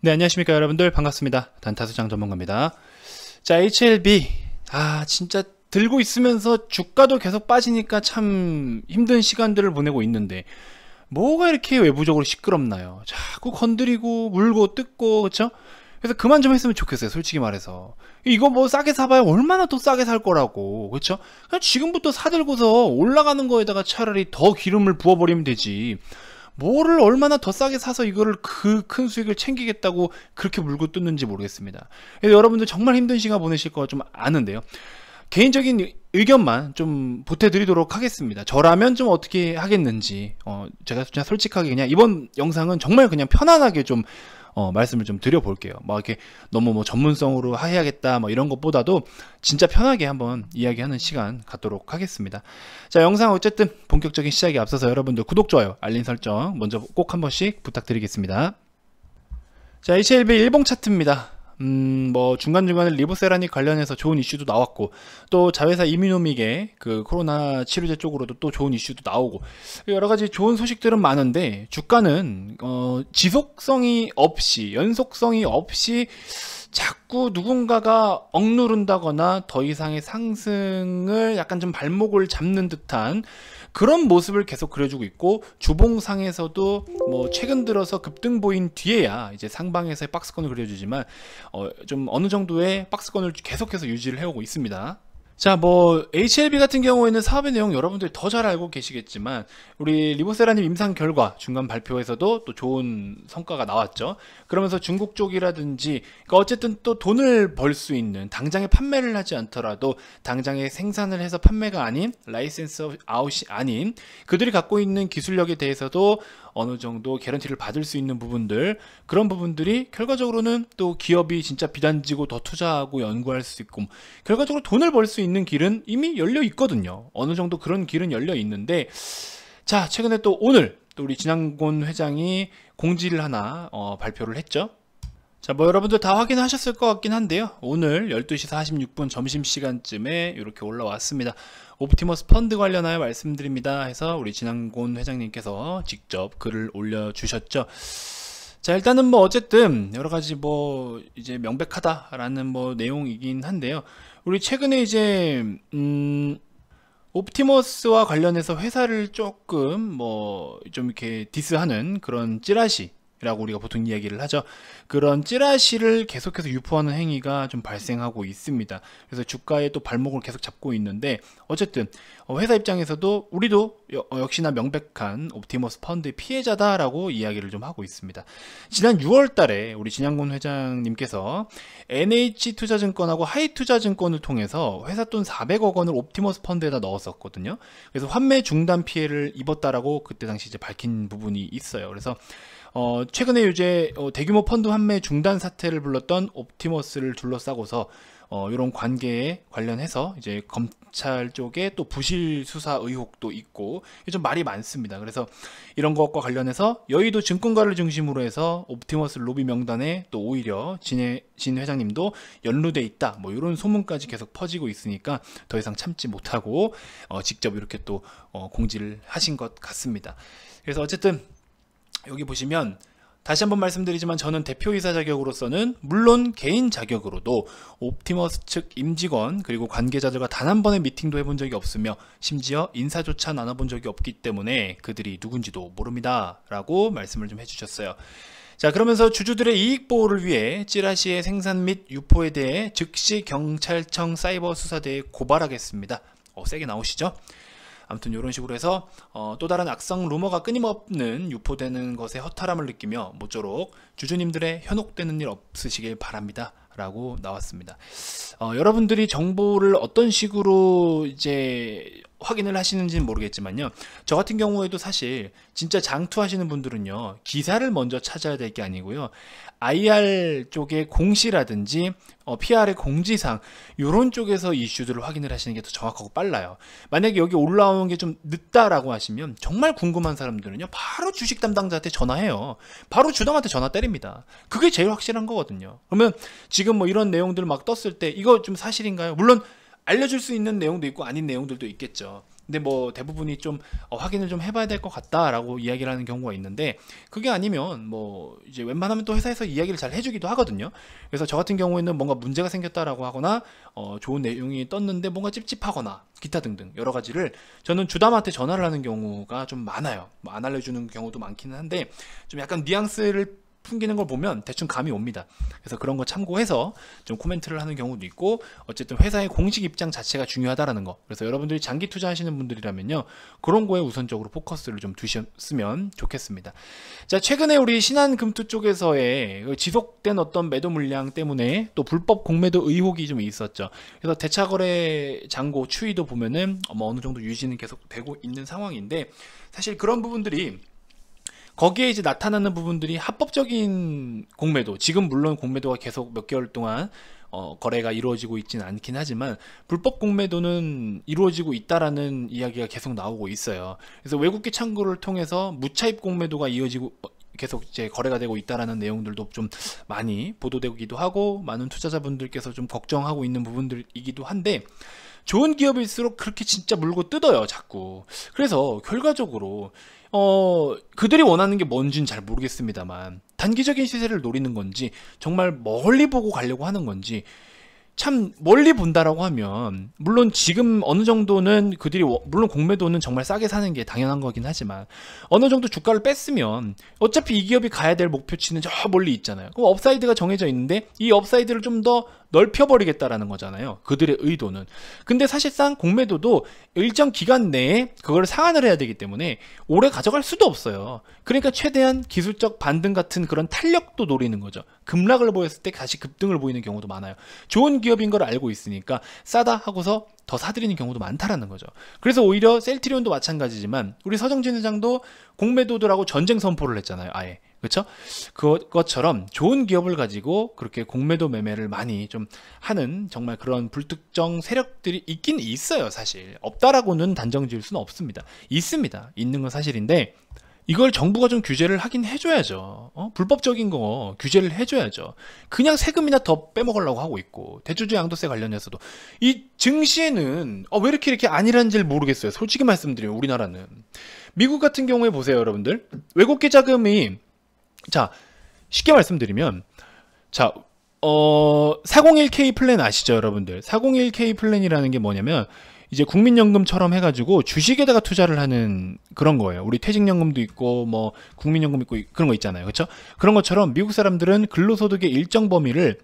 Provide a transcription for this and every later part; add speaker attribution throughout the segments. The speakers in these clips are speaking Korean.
Speaker 1: 네, 안녕하십니까 여러분들 반갑습니다. 단타수장 전문가입니다. 자, HLB 아 진짜 들고 있으면서 주가도 계속 빠지니까 참 힘든 시간들을 보내고 있는데 뭐가 이렇게 외부적으로 시끄럽나요? 자꾸 건드리고 물고 뜯고 그렇죠? 그래서 그만 좀 했으면 좋겠어요 솔직히 말해서 이거 뭐 싸게 사봐야 얼마나 더 싸게 살 거라고 그렇죠? 그냥 지금부터 사들고서 올라가는 거에다가 차라리 더 기름을 부어버리면 되지 뭐를 얼마나 더 싸게 사서 이거를 그 큰 수익을 챙기겠다고 그렇게 물고 뜯는지 모르겠습니다. 여러분들 정말 힘든 시간 보내실 거 좀 아는데요. 개인적인 의견만 좀 보태드리도록 하겠습니다. 저라면 좀 어떻게 하겠는지, 어, 제가 진짜 솔직하게 그냥 이번 영상은 정말 그냥 편안하게 좀 어, 말씀을 좀 드려볼게요. 뭐 이렇게 너무 뭐 전문성으로 해야겠다 뭐 이런 것보다도 진짜 편하게 한번 이야기하는 시간 갖도록 하겠습니다. 자 영상 어쨌든 본격적인 시작에 앞서서 여러분들 구독, 좋아요, 알림 설정 먼저 꼭 한 번씩 부탁드리겠습니다. 자 HLB 일봉 차트입니다. 음, 뭐 중간중간에 리보세라닉 관련해서 좋은 이슈도 나왔고 또 자회사 이미노믹의 그 코로나 치료제 쪽으로도 또 좋은 이슈도 나오고 여러 가지 좋은 소식들은 많은데 주가는 어, 지속성이 없이 연속성이 없이 자꾸 누군가가 억누른다거나 더 이상의 상승을 약간 좀 발목을 잡는 듯한 그런 모습을 계속 그려주고 있고 주봉상에서도 뭐 최근 들어서 급등 보인 뒤에야 이제 상방에서의 박스권을 그려주지만 어 좀 어느 정도의 박스권을 계속해서 유지를 해오고 있습니다. 자, 뭐 HLB 같은 경우에는 사업의 내용 여러분들이 더 잘 알고 계시겠지만 우리 리보세라님 임상 결과 중간 발표에서도 또 좋은 성과가 나왔죠. 그러면서 중국 쪽이라든지 그러니까 어쨌든 또 돈을 벌 수 있는 당장에 판매를 하지 않더라도 당장에 생산을 해서 판매가 아닌 license out이 아닌 그들이 갖고 있는 기술력에 대해서도 어느 정도 개런티를 받을 수 있는 부분들 그런 부분들이 결과적으로는 또 기업이 진짜 비전 가지고 더 투자하고 연구할 수 있고 결과적으로 돈을 벌 수 있는 길은 이미 열려 있거든요. 어느 정도 그런 길은 열려 있는데 자 최근에 또 오늘 또 우리 진양곤 회장이 공지를 하나 어, 발표를 했죠. 자, 뭐 여러분들 다 확인하셨을 것 같긴 한데요. 오늘 12시 46분 점심시간쯤에 이렇게 올라왔습니다. 옵티머스 펀드 관련하여 말씀드립니다. 해서 우리 진양곤 회장님께서 직접 글을 올려주셨죠. 자, 일단은 뭐 어쨌든 여러 가지 뭐 이제 명백하다라는 뭐 내용이긴 한데요. 우리 최근에 이제, 음, 옵티머스와 관련해서 회사를 조금 뭐 좀 이렇게 diss하는 그런 찌라시 라고 우리가 보통 이야기를 하죠. 그런 찌라시를 계속해서 유포하는 행위가 좀 발생하고 있습니다. 그래서 주가에 또 발목을 계속 잡고 있는데 어쨌든 어, 회사 입장에서도 우리도 어, 역시나 명백한 옵티머스 펀드의 피해자다라고 이야기를 좀 하고 있습니다. 지난 6월 달에 우리 진양곤 회장님께서 NH투자증권하고 하이투자증권을 통해서 회사 돈 400억 원을 옵티머스 펀드에다 넣었었거든요. 그래서 환매 중단 피해를 입었다라고 그때 당시 이제 밝힌 부분이 있어요. 그래서 어, 최근에 이제 어, 대규모 펀드 환매 중단 사태를 불렀던 옵티머스를 둘러싸고서 어, 이런 관계에 관련해서 이제 검찰 쪽에 또 부실 수사 의혹도 있고 좀 말이 많습니다. 그래서 이런 것과 관련해서 여의도 증권가를 중심으로 해서 옵티머스 로비 명단에 또 오히려 진해, 진 회장님도 연루돼 있다. 뭐 이런 소문까지 계속 퍼지고 있으니까 더 이상 참지 못하고 어, 직접 이렇게 또 어, 공지를 하신 것 같습니다. 그래서 어쨌든 여기 보시면 다시 한번 말씀드리지만 저는 대표이사 자격으로서는 물론 개인 자격으로도 옵티머스 측 임직원 그리고 관계자들과 단 한 번의 미팅도 해본 적이 없으며 심지어 인사조차 나눠본 적이 없기 때문에 그들이 누군지도 모릅니다. 라고 말씀을 좀 해주셨어요. 자 그러면서 주주들의 이익 보호를 위해 찌라시의 생산 및 유포에 대해 즉시 경찰청 사이버 수사대에 고발하겠습니다. 어, 세게 나오시죠 아무튼 이런 식으로 해서 어, 또 다른 악성 루머가 끊임없는 유포되는 것에 허탈함을 느끼며 모쪼록 주주님들의 현혹되는 일 없으시길 바랍니다. 라고 나왔습니다. 어, 여러분들이 정보를 어떤 식으로 이제 확인을 하시는지는 모르겠지만요. 저 같은 경우에도 사실 진짜 장투하시는 분들은요. 기사를 먼저 찾아야 될 게 아니고요. IR 쪽의 공시라든지 어, PR의 공지상 이런 쪽에서 이슈들을 확인을 하시는 게 더 정확하고 빨라요. 만약에 여기 올라오는 게 좀 늦다라고 하시면 정말 궁금한 사람들은요. 바로 주식 담당자한테 전화해요. 바로 주당한테 전화 때립니다. 그게 제일 확실한 거거든요. 그러면 지금 뭐 이런 내용들 막 떴을 때 이거 좀 사실인가요? 물론 알려줄 수 있는 내용도 있고 아닌 내용들도 있겠죠. 근데 뭐 대부분이 좀 어, 확인을 좀 해봐야 될 것 같다라고 이야기를 하는 경우가 있는데 그게 아니면 뭐 이제 웬만하면 또 회사에서 이야기를 잘 해주기도 하거든요. 그래서 저 같은 경우에는 뭔가 문제가 생겼다라고 하거나 어, 좋은 내용이 떴는데 뭔가 찝찝하거나 기타 등등 여러 가지를 저는 주담한테 전화를 하는 경우가 좀 많아요. 뭐 안 알려주는 경우도 많기는 한데 좀 약간 뉘앙스를 풍기는 걸 보면 대충 감이 옵니다. 그래서 그런 거 참고해서 좀 코멘트를 하는 경우도 있고 어쨌든 회사의 공식 입장 자체가 중요하다라는 거. 그래서 여러분들이 장기 투자하시는 분들이라면요. 그런 거에 우선적으로 포커스를 좀 두셨으면 좋겠습니다. 자, 최근에 우리 신한금투 쪽에서의 그 지속된 어떤 매도 물량 때문에 또 불법 공매도 의혹이 좀 있었죠. 그래서 대차거래 잔고 추이도 보면은 뭐 어느 정도 유지는 계속 되고 있는 상황인데 사실 그런 부분들이 거기에 이제 나타나는 부분들이 합법적인 공매도, 지금 물론 공매도가 계속 몇 개월 동안 어, 거래가 이루어지고 있지는 않긴 하지만 불법 공매도는 이루어지고 있다라는 이야기가 계속 나오고 있어요. 그래서 외국계 창구를 통해서 무차입 공매도가 이어지고 어, 계속 이제 거래가 되고 있다라는 내용들도 좀 많이 보도되기도 하고 많은 투자자분들께서 좀 걱정하고 있는 부분들이기도 한데 좋은 기업일수록 그렇게 진짜 물고 뜯어요 자꾸 그래서 결과적으로 어, 그들이 원하는 게 뭔지는 잘 모르겠습니다만, 단기적인 시세를 노리는 건지, 정말 멀리 보고 가려고 하는 건지, 참 멀리 본다라고 하면 물론 지금 어느 정도는 그들이 물론 공매도는 정말 싸게 사는 게 당연한 거긴 하지만 어느 정도 주가를 뺐으면 어차피 이 기업이 가야 될 목표치는 저 멀리 있잖아요. 그럼 upside가 정해져 있는데 이 upside를 좀 더 넓혀버리겠다라는 거잖아요. 그들의 의도는. 근데 사실상 공매도도 일정 기간 내에 그걸 상환을 해야 되기 때문에 오래 가져갈 수도 없어요. 그러니까 최대한 기술적 반등 같은 그런 탄력도 노리는 거죠. 급락을 보였을 때 다시 급등을 보이는 경우도 많아요. 좋은 기업인 걸 알고 있으니까 싸다 하고서 더 사들이는 경우도 많다라는 거죠. 그래서 오히려 셀트리온도 마찬가지지만 우리 서정진 회장도 공매도들하고 전쟁 선포를 했잖아요. 아예. 그렇죠? 그것처럼 좋은 기업을 가지고 그렇게 공매도 매매를 많이 좀 하는 정말 그런 불특정 세력들이 있긴 있어요, 사실. 없다라고는 단정 지을 수는 없습니다. 있습니다. 있는 건 사실인데 이걸 정부가 좀 규제를 하긴 해줘야죠. 어? 불법적인 거 규제를 해줘야죠. 그냥 세금이나 더 빼먹으려고 하고 있고 대주주 양도세 관련해서도 이 증시에는 어, 왜 이렇게 이렇게 아니라는지를 모르겠어요. 솔직히 말씀드리면 우리나라는 미국 같은 경우에 보세요, 여러분들 외국 계 자금이 자 쉽게 말씀드리면 자 어, 401k 플랜 아시죠, 여러분들? 401k 플랜이라는 게 뭐냐면 이제 국민연금처럼 해가지고 주식에다가 투자를 하는 그런 거예요. 우리 퇴직연금도 있고 뭐 국민연금 있고 그런 거 있잖아요. 그렇죠? 그런 것처럼 미국 사람들은 근로소득의 일정 범위를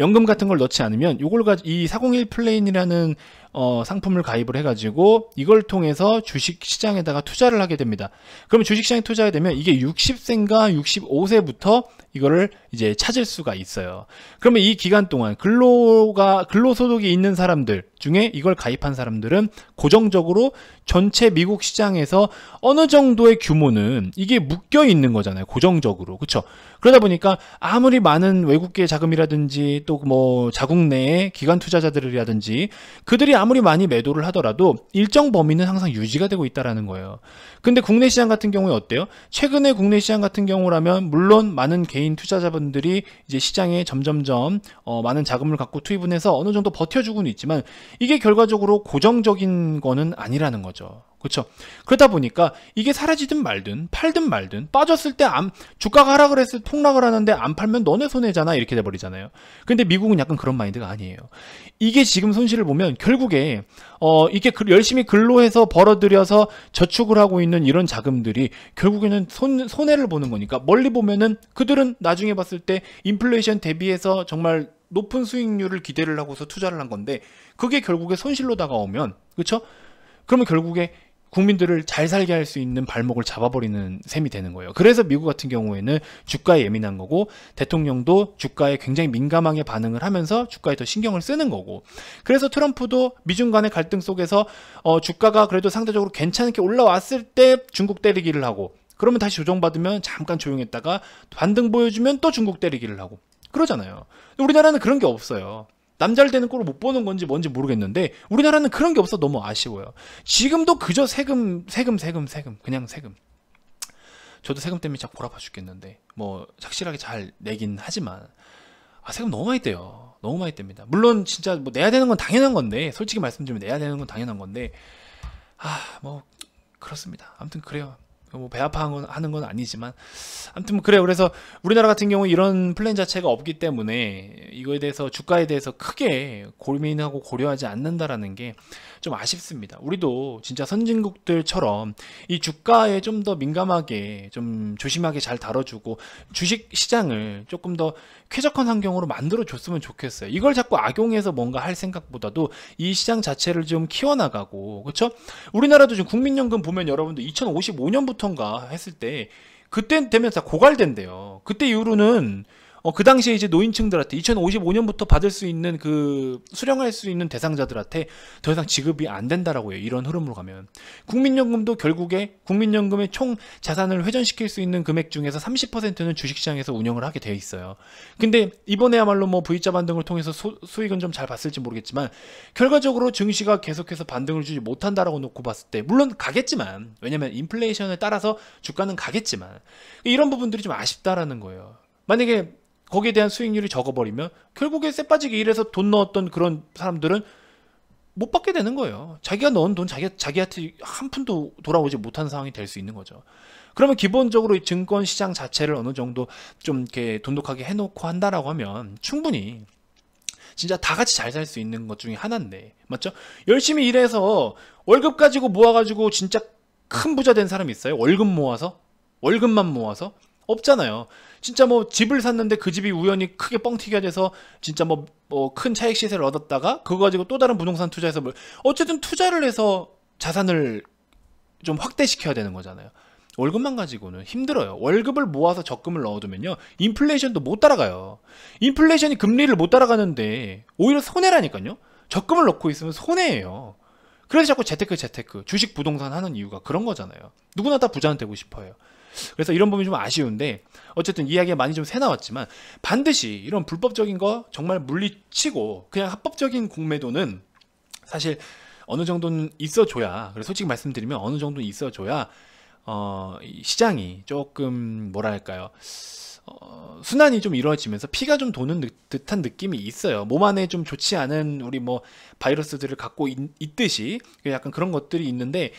Speaker 1: 연금 같은 걸 넣지 않으면 이걸 가지 이 401k 플랜이라는 어, 상품을 가입을 해가지고 이걸 통해서 주식 시장에다가 투자를 하게 됩니다. 그러면 주식 시장에 투자하게 되면 이게 60세인가 65세부터 이거를 이제 찾을 수가 있어요. 그러면 이 기간 동안 근로가 근로소득이 있는 사람들 중에 이걸 가입한 사람들은 고정적으로 전체 미국 시장에서 어느 정도의 규모는 이게 묶여 있는 거잖아요. 고정적으로. 그렇죠? 그러다 보니까 아무리 많은 외국계 자금이라든지 또 뭐 자국 내의 기관 투자자들이라든지 그들이 아무리 많이 매도를 하더라도 일정 범위는 항상 유지가 되고 있다라는 거예요. 근데 국내 시장 같은 경우에 어때요? 최근에 국내 시장 같은 경우라면 물론 많은 개인 투자자분들이 이제 시장에 점점점 어, 많은 자금을 갖고 투입을 해서 어느 정도 버텨주고는 있지만 이게 결과적으로 고정적인 거는 아니라는 거죠. 그렇죠. 그러다 보니까 이게 사라지든 말든 팔든 말든 빠졌을 때 안, 주가가 하락을 했을 때 폭락을 하는데 안 팔면 너네 손해잖아 이렇게 돼 버리잖아요. 근데 미국은 약간 그런 마인드가 아니에요. 이게 지금 손실을 보면 결국에 어 이게 열심히 근로해서 벌어들여서 저축을 하고 있는 이런 자금들이 결국에는 손 손해를 보는 거니까 멀리 보면은 그들은 나중에 봤을 때 인플레이션 대비해서 정말 높은 수익률을 기대를 하고서 투자를 한 건데 그게 결국에 손실로 다가오면 그렇죠? 그러면 결국에 국민들을 잘 살게 할 수 있는 발목을 잡아버리는 셈이 되는 거예요. 그래서 미국 같은 경우에는 주가에 예민한 거고 대통령도 주가에 굉장히 민감하게 반응을 하면서 주가에 더 신경을 쓰는 거고 그래서 트럼프도 미중 간의 갈등 속에서 어, 주가가 그래도 상대적으로 괜찮게 올라왔을 때 중국 때리기를 하고 그러면 다시 조정받으면 잠깐 조용했다가 반등 보여주면 또 중국 때리기를 하고 그러잖아요. 우리나라는 그런 게 없어요. 남잘 되는 꼴을 못 보는 건지 뭔지 모르겠는데 우리나라는 그런 게 없어 너무 아쉬워요. 지금도 그저 세금 세금 세금 세금 그냥 세금. 저도 세금 때문에 자꾸 골아파 죽겠는데 뭐 착실하게 잘 내긴 하지만 아 세금 너무 많이 떼요. 너무 많이 뗍니다. 물론 진짜 뭐 내야 되는 건 당연한 건데 솔직히 말씀드리면 내야 되는 건 당연한 건데 아, 뭐 그렇습니다. 아무튼 그래요. 뭐배 아파하는 건, 하는 건 아니지만 아무튼 뭐 그래요. 그래서 우리나라 같은 경우 이런 플랜 자체가 없기 때문에 이거에 대해서 주가에 대해서 크게 고민하고 고려하지 않는다라는 게 좀 아쉽습니다. 우리도 진짜 선진국들처럼 이 주가에 좀 더 민감하게 좀 조심하게 잘 다뤄주고 주식 시장을 조금 더 쾌적한 환경으로 만들어 줬으면 좋겠어요. 이걸 자꾸 악용해서 뭔가 할 생각보다도 이 시장 자체를 좀 키워나가고 그렇죠? 우리나라도 지금 국민연금 보면 여러분들 2055년부터 인가 했을 때 그때 되면 다 고갈된대요. 그때 이후로는 어, 그 당시에 이제 노인층들한테 2055년부터 받을 수 있는 그 수령할 수 있는 대상자들한테 더 이상 지급이 안 된다라고 해요. 이런 흐름으로 가면. 국민연금도 결국에 국민연금의 총 자산을 회전시킬 수 있는 금액 중에서 30%는 주식시장에서 운영을 하게 되어 있어요. 근데 이번에야말로 뭐 V자 반등을 통해서 소, 수익은 좀 잘 봤을지 모르겠지만 결과적으로 증시가 계속해서 반등을 주지 못한다라고 놓고 봤을 때 물론 가겠지만 왜냐면 인플레이션에 따라서 주가는 가겠지만 이런 부분들이 좀 아쉽다라는 거예요. 만약에 거기에 대한 수익률이 적어버리면 결국에 쎄 빠지게 일해서 돈 넣었던 그런 사람들은 못 받게 되는 거예요. 자기가 넣은 돈 자기, 자기한테 한 푼도 돌아오지 못하는 상황이 될 수 있는 거죠. 그러면 기본적으로 이 증권 시장 자체를 어느 정도 좀 이렇게 돈독하게 해놓고 한다라고 하면 충분히 진짜 다 같이 잘 살 수 있는 것 중에 하나인데 맞죠? 열심히 일해서 월급 가지고 모아가지고 진짜 큰 부자 된 사람 있어요? 월급 모아서 월급만 모아서 없잖아요. 진짜 뭐 집을 샀는데 그 집이 우연히 크게 뻥튀기가 돼서 진짜 뭐 뭐 큰 차익 시세를 얻었다가 그거 가지고 또 다른 부동산 투자해서 뭐 어쨌든 투자를 해서 자산을 좀 확대시켜야 되는 거잖아요. 월급만 가지고는 힘들어요. 월급을 모아서 적금을 넣어두면요. 인플레이션도 못 따라가요. 인플레이션이 금리를 못 따라가는데 오히려 손해라니까요. 적금을 넣고 있으면 손해예요. 그래서 자꾸 재테크 재테크 주식 부동산 하는 이유가 그런 거잖아요. 누구나 다 부자는 되고 싶어요. 그래서 이런 부분이 좀 아쉬운데 어쨌든 이야기가 많이 좀 새 나왔지만 반드시 이런 불법적인 거 정말 물리치고 그냥 합법적인 공매도는 사실 어느 정도는 있어줘야 그래서 솔직히 말씀드리면 어느 정도는 있어줘야 어, 이 시장이 조금 뭐랄까요 어, 순환이 좀 이루어지면서 피가 좀 도는 듯한 느낌이 있어요. 몸 안에 좀 좋지 않은 우리 뭐 바이러스들을 갖고 있, 있듯이 약간 그런 것들이 있는데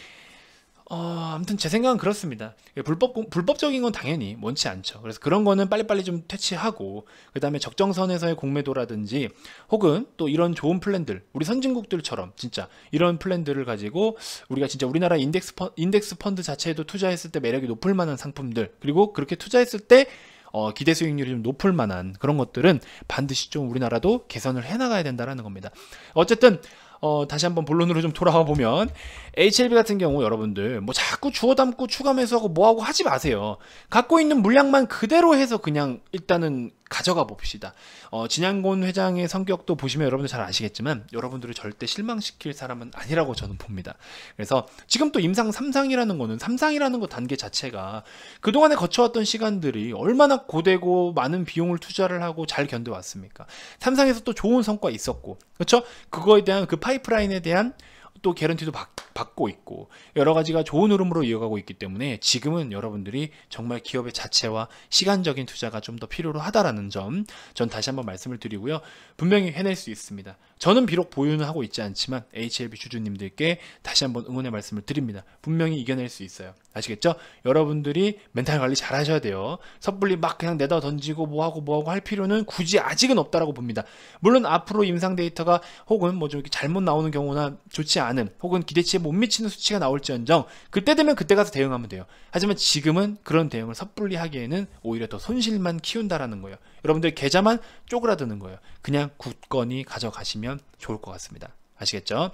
Speaker 1: 어, 아무튼 제 생각은 그렇습니다. 불법 불법적인 건 당연히 원치 않죠. 그래서 그런 거는 빨리빨리 좀 퇴치하고 그 다음에 적정선에서의 공매도라든지 혹은 또 이런 좋은 플랜들 우리 선진국들처럼 진짜 이런 플랜들을 가지고 우리가 진짜 우리나라 인덱스 펀, 인덱스 펀드 자체에도 투자했을 때 매력이 높을 만한 상품들 그리고 그렇게 투자했을 때 어, 기대 수익률이 좀 높을 만한 그런 것들은 반드시 좀 우리나라도 개선을 해나가야 된다라는 겁니다. 어쨌든 어, 다시 한번 본론으로 좀 돌아와 보면 HLB 같은 경우 여러분들 뭐 자꾸 주워 담고 추가 매수하고 뭐하고 하지 마세요. 갖고 있는 물량만 그대로 해서 그냥 일단은 가져가 봅시다. 어, 진양곤 회장의 성격도 보시면 여러분들 잘 아시겠지만 여러분들을 절대 실망시킬 사람은 아니라고 저는 봅니다. 그래서 지금 또 임상 3상이라는 거는 3상이라는 거 단계 자체가 그동안에 거쳐왔던 시간들이 얼마나 고되고 많은 비용을 투자를 하고 잘 견뎌왔습니까? 3상에서 또 좋은 성과 있었고 그렇죠? 그거에 대한 그 파 이프라인에 대한 또 개런티도 받, 고 있고 여러 가지가 좋은 흐름으로 이어가고 있기 때문에 지금은 여러분들이 정말 기업의 자체와 시간적인 투자가 좀 더 필요로 하다라는 점 전 다시 한번 말씀을 드리고요. 분명히 해낼 수 있습니다. 저는 비록 보유는 하고 있지 않지만 HLB 주주님들께 다시 한번 응원의 말씀을 드립니다. 분명히 이겨낼 수 있어요. 아시겠죠? 여러분들이 멘탈 관리 잘 하셔야 돼요. 섣불리 막 그냥 내다 던지고 뭐하고 뭐하고 할 필요는 굳이 아직은 없다라고 봅니다. 물론 앞으로 임상 데이터가 혹은 뭐 좀 잘못 나오는 경우나 좋지 않은 혹은 기대치에 못 미치는 수치가 나올지언정 그때 되면 그때 가서 대응하면 돼요. 하지만 지금은 그런 대응을 섣불리 하기에는 오히려 더 손실만 키운다라는 거예요. 여러분들 계좌만 쪼그라드는 거예요. 그냥 굳건히 가져가시면 좋을 것 같습니다. 아시겠죠?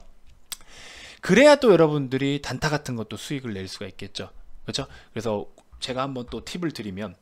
Speaker 1: 그래야 또 여러분들이 단타 같은 것도 수익을 낼 수가 있겠죠. 그렇죠? 그래서 제가 한번 또 팁을 드리면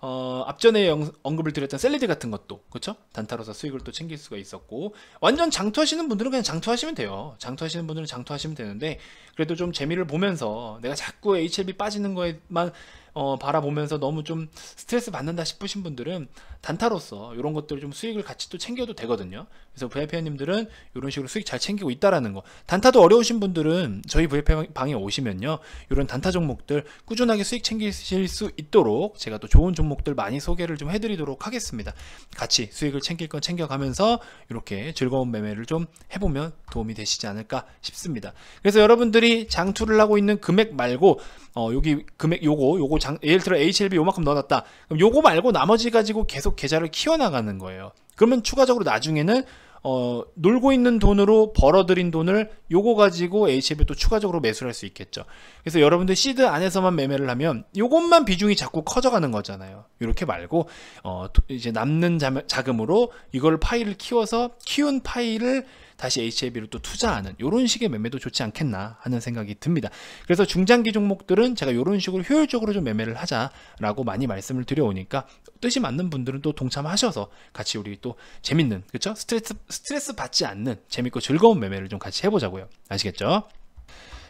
Speaker 1: 어, 앞전에 영, 언급을 드렸던 셀리드 같은 것도 그렇죠? 단타로서 수익을 또 챙길 수가 있었고 완전 장투하시는 분들은 그냥 장투하시면 돼요. 장투하시는 분들은 장투하시면 되는데 그래도 좀 재미를 보면서 내가 자꾸 HLB 빠지는 거에만 어, 바라보면서 너무 좀 스트레스 받는다 싶으신 분들은 단타로서 이런 것들 좀 수익을 같이 또 챙겨도 되거든요. 그래서 VIP님들은 이런 식으로 수익 잘 챙기고 있다라는 거. 단타도 어려우신 분들은 저희 VIP 방에 오시면요. 이런 단타 종목들 꾸준하게 수익 챙기실 수 있도록 제가 또 좋은 종목들 많이 소개를 좀 해드리도록 하겠습니다. 같이 수익을 챙길 건 챙겨가면서 이렇게 즐거운 매매를 좀 해보면 도움이 되시지 않을까 싶습니다. 그래서 여러분들이 장투를 하고 있는 금액 말고 어, 여기 금액 요거 요거 장, 예를 들어 HLB 요만큼 넣어놨다. 그럼 요거 말고 나머지 가지고 계속 계좌를 키워나가는 거예요. 그러면 추가적으로 나중에는 어, 놀고 있는 돈으로 벌어들인 돈을 요거 가지고 HLB 또 추가적으로 매수를 할 수 있겠죠. 그래서 여러분들 시드 안에서만 매매를 하면 요것만 비중이 자꾸 커져가는 거잖아요. 이렇게 말고 어, 이제 남는 자금으로 이걸 파일을 키워서 키운 파일을 다시 HAB로 또 투자하는 이런 식의 매매도 좋지 않겠나 하는 생각이 듭니다. 그래서 중장기 종목들은 제가 이런 식으로 효율적으로 좀 매매를 하자라고 많이 말씀을 드려오니까 뜻이 맞는 분들은 또 동참하셔서 같이 우리 또 재밌는 그렇죠? 스트레스 스트레스 받지 않는 재밌고 즐거운 매매를 좀 같이 해보자고요. 아시겠죠?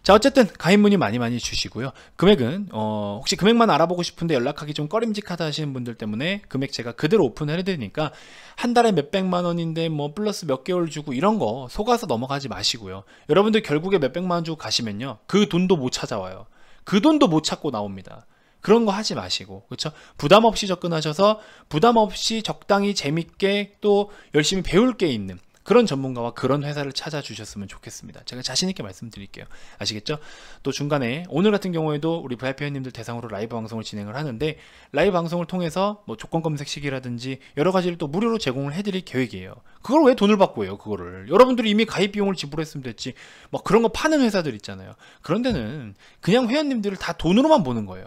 Speaker 1: 자 어쨌든 가입 문의 많이 많이 주시고요. 금액은 어, 혹시 금액만 알아보고 싶은데 연락하기 좀 꺼림직하다 하시는 분들 때문에 금액 제가 그대로 오픈을 해드리니까 한 달에 몇백만 원인데 뭐 플러스 몇 개월 주고 이런 거 속아서 넘어가지 마시고요. 여러분들 결국에 몇백만 원 주고 가시면요. 그 돈도 못 찾아와요. 그 돈도 못 찾고 나옵니다. 그런 거 하지 마시고 그렇죠 부담 없이 접근하셔서 부담 없이 적당히 재밌게 또 열심히 배울 게 있는 그런 전문가와 그런 회사를 찾아주셨으면 좋겠습니다. 제가 자신있게 말씀드릴게요. 아시겠죠? 또 중간에 오늘 같은 경우에도 우리 VIP 회원님들 대상으로 라이브 방송을 진행을 하는데 라이브 방송을 통해서 뭐 조건 검색식이라든지 여러 가지를 또 무료로 제공을 해드릴 계획이에요. 그걸 왜 돈을 받고 해요? 그거를. 여러분들이 이미 가입 비용을 지불했으면 됐지. 뭐 그런 거 파는 회사들 있잖아요. 그런 데는 그냥 회원님들을 다 돈으로만 보는 거예요.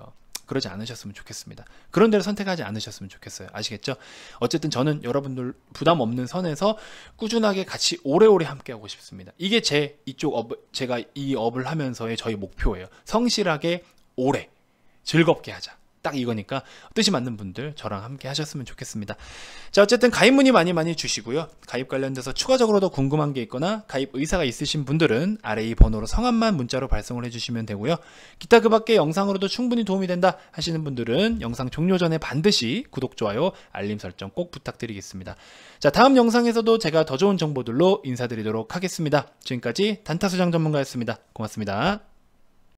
Speaker 1: 그러지 않으셨으면 좋겠습니다. 그런 데를 선택하지 않으셨으면 좋겠어요. 아시겠죠? 어쨌든 저는 여러분들 부담 없는 선에서 꾸준하게 같이 오래오래 함께 하고 싶습니다. 이게 제 이쪽 업, 제가 이 업을 하면서의 저희 목표예요. 성실하게 오래 즐겁게 하자. 딱 이거니까 뜻이 맞는 분들 저랑 함께 하셨으면 좋겠습니다. 자 어쨌든 가입 문의 많이 많이 주시고요. 가입 관련돼서 추가적으로 더 궁금한 게 있거나 가입 의사가 있으신 분들은 아래 이 번호로 성함만 문자로 발송을 해주시면 되고요. 기타 그 밖에 영상으로도 충분히 도움이 된다 하시는 분들은 영상 종료 전에 반드시 구독, 좋아요, 알림 설정 꼭 부탁드리겠습니다. 자 다음 영상에서도 제가 더 좋은 정보들로 인사드리도록 하겠습니다. 지금까지 단타수장 전문가였습니다. 고맙습니다.